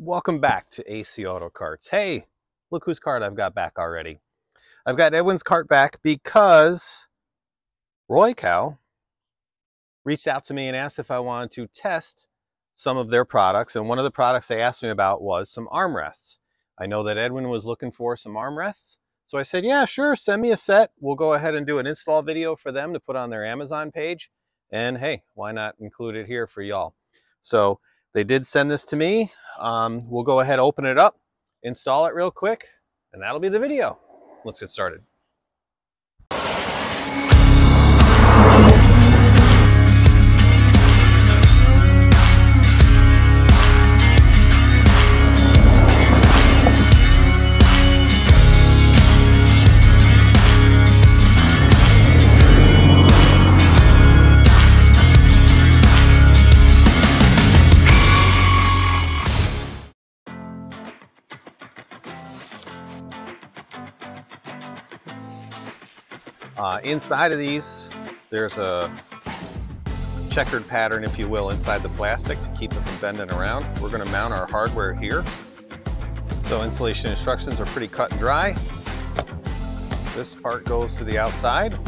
Welcome back to AC Auto Carts. Hey, look whose cart I've got back already. I've got Edwin's cart back because Roykaw reached out to me and asked if I wanted to test some of their products. And one of the products they asked me about was some armrests. I know that Edwin was looking for some armrests. So I said, yeah, sure, send me a set. We'll go ahead and do an install video for them to put on their Amazon page. And hey, why not include it here for y'all? So they did send this to me. Um, we'll go ahead, open it up, install it real quick, and that'll be the video. Let's get started. Uh, inside of these, there's a checkered pattern, if you will, inside the plastic to keep it from bending around. We're going to mount our hardware here. So installation instructions are pretty cut and dry. This part goes to the outside.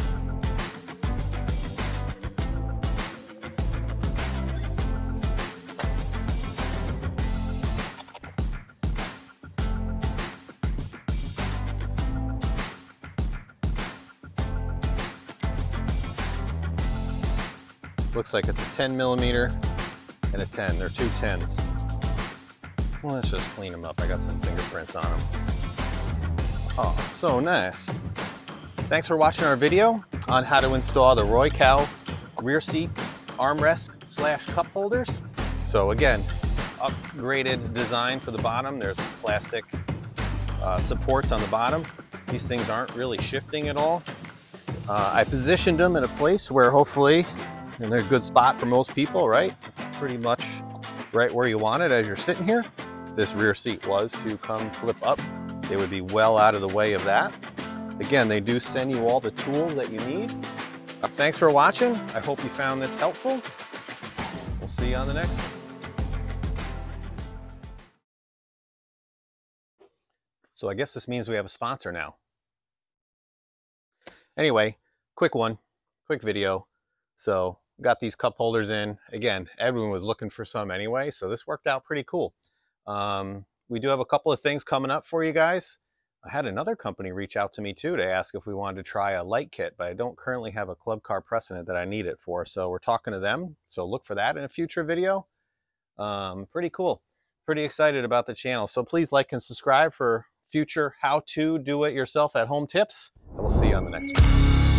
Looks like it's a 10 millimeter and a 10. They're two 10s. Well, let's just clean them up. I got some fingerprints on them. Oh, so nice. Thanks for watching our video on how to install the Roykaw rear seat armrest slash cup holders. So again, upgraded design for the bottom. There's plastic uh, supports on the bottom. These things aren't really shifting at all. Uh, I positioned them in a place where hopefully and they're a good spot for most people, right? Pretty much right where you want it as you're sitting here. If this rear seat was to come flip up, they would be well out of the way of that. Again, they do send you all the tools that you need. Uh, thanks for watching. I hope you found this helpful. We'll see you on the next one. So I guess this means we have a sponsor now. Anyway, quick one, quick video. So got these cup holders in. Again, Edwin was looking for some anyway, so this worked out pretty cool. Um, we do have a couple of things coming up for you guys. I had another company reach out to me too to ask if we wanted to try a light kit, but I don't currently have a club car precedent that I need it for. So we're talking to them. So look for that in a future video. Um, pretty cool. Pretty excited about the channel. So please like and subscribe for future how to do it yourself at home tips. And we'll see you on the next one.